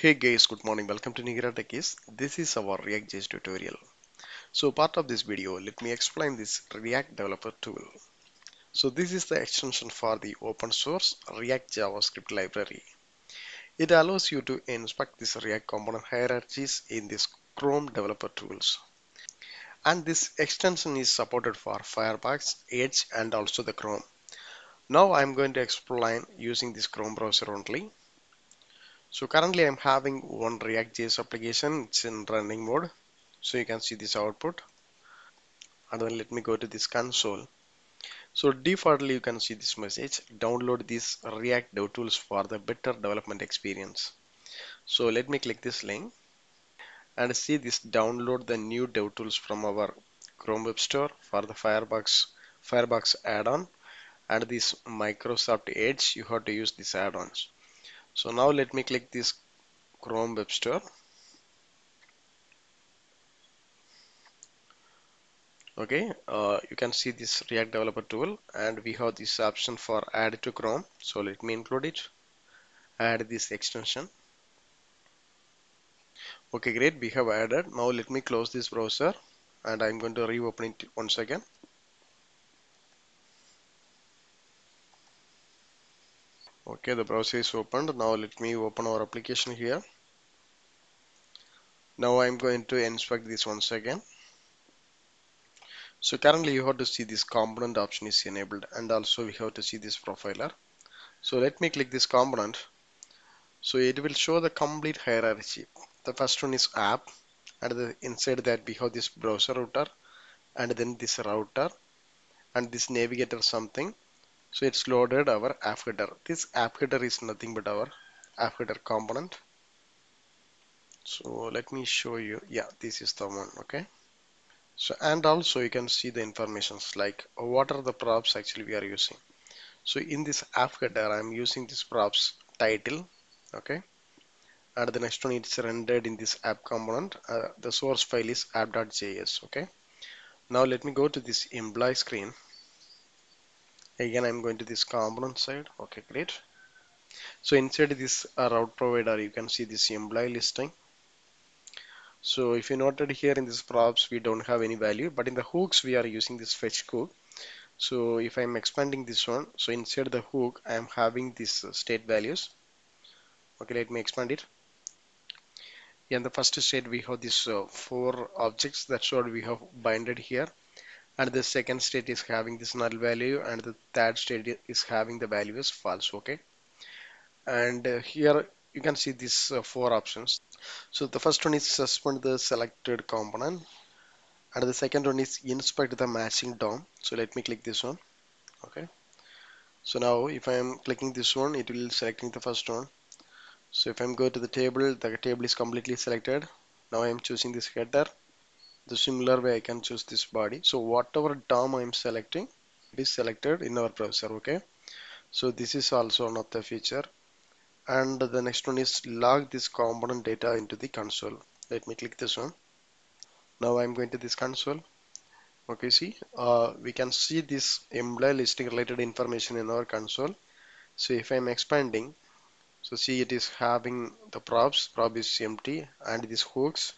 Hey guys, good morning. Welcome to Nihira Techiees. This is our React.js tutorial. So part of this video, let me explain this React Developer tool. So this is the extension for the open source React JavaScript library. It allows you to inspect this React component hierarchies in this Chrome Developer Tools. And this extension is supported for Firefox, Edge and also the Chrome. Now I'm going to explain using this Chrome browser only. So currently I'm having one React.js application, it's in running mode. So you can see this output. And then let me go to this console. So defaultly you can see this message, download these React Dev Tools for the better development experience. So let me click this link and see this download the new Dev Tools from our Chrome Web Store for the Firefox Firefox add-on and this Microsoft Edge you have to use these add-ons. So now let me click this Chrome Web Store. Okay, uh, you can see this React Developer tool and we have this option for add to Chrome. So let me include it, add this extension. Okay, great, we have added. Now let me close this browser and I'm going to reopen it once again. Okay, the browser is opened. Now let me open our application here. Now I'm going to inspect this once again. So currently you have to see this component option is enabled and also we have to see this profiler. So let me click this component. So it will show the complete hierarchy. The first one is app and the, inside that we have this browser router and then this router and this navigator something so it's loaded our app header. This app header is nothing but our app header component. So let me show you. Yeah, this is the one. Okay. So and also you can see the informations like what are the props actually we are using. So in this app header, I'm using this props title. Okay. And the next one it's rendered in this app component. Uh, the source file is app.js. Okay. Now let me go to this employee screen again I'm going to this component side. Okay great. So inside this uh, route provider you can see this employee listing. So if you noted here in this props we don't have any value but in the hooks we are using this fetch hook so if I'm expanding this one so inside the hook I am having these uh, state values. Okay let me expand it. In the first state we have these uh, four objects. That's what we have binded here and the second state is having this null value and the third state is having the value as false okay? And uh, here you can see these uh, four options. So the first one is suspend the selected component and the second one is inspect the matching DOM. So let me click this one okay? So now if I am clicking this one it will selecting the first one. So if I'm go to the table the table is completely selected. Now I am choosing this header the similar way I can choose this body. So whatever DOM I'm selecting it is selected in our browser okay? So this is also the feature. And the next one is log this component data into the console. Let me click this one. Now I'm going to this console. Okay see uh, we can see this employee listing related information in our console. So if I'm expanding so see it is having the props prop is empty and these hooks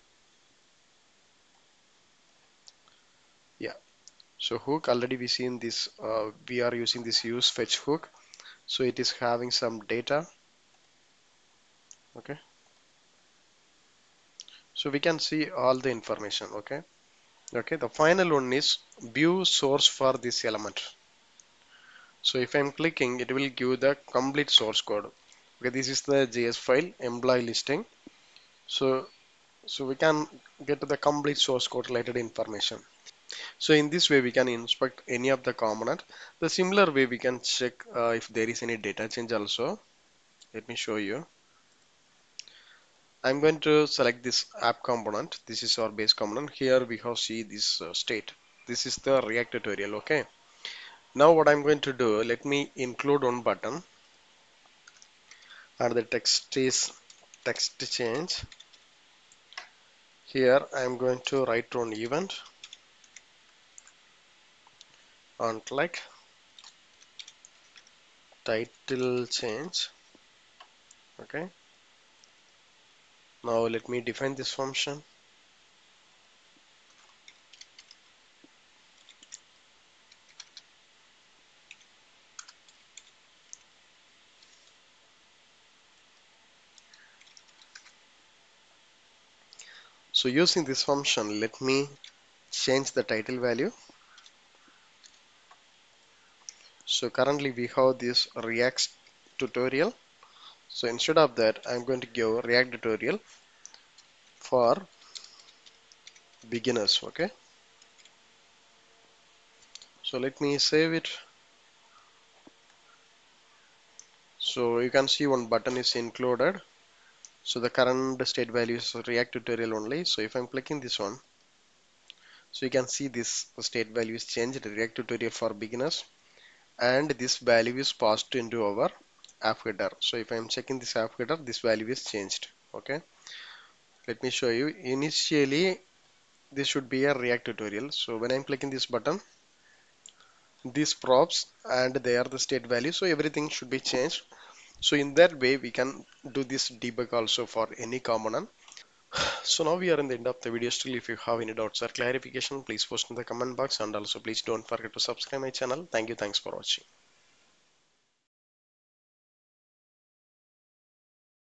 yeah so hook already we seen this uh, we are using this use fetch hook. So it is having some data. Okay. So we can see all the information okay? Okay the final one is view source for this element. So if I'm clicking it will give the complete source code. Okay this is the JS file employee listing. So so we can get the complete source code related information so in this way we can inspect any of the component the similar way we can check uh, if there is any data change also. Let me show you. I'm going to select this app component. This is our base component. Here we have see this uh, state. This is the react tutorial okay? Now what I'm going to do let me include one button. And the text is text change. Here I'm going to write on event on click. Title change. Okay. Now let me define this function. So using this function let me change the title value so currently we have this react tutorial. So instead of that I'm going to give react tutorial for beginners okay? So let me save it. So you can see one button is included. So the current state value is react tutorial only. So if I'm clicking this one so you can see this state value is changed. React tutorial for beginners and this value is passed into our app header. So if I'm checking this app header this value is changed. Okay. Let me show you. Initially this should be a react tutorial. So when I'm clicking this button these props and they are the state value. So everything should be changed. So in that way we can do this debug also for any component so now we are in the end of the video. Still if you have any doubts or clarification please post in the comment box. And also please don't forget to subscribe my channel. Thank you. Thanks for watching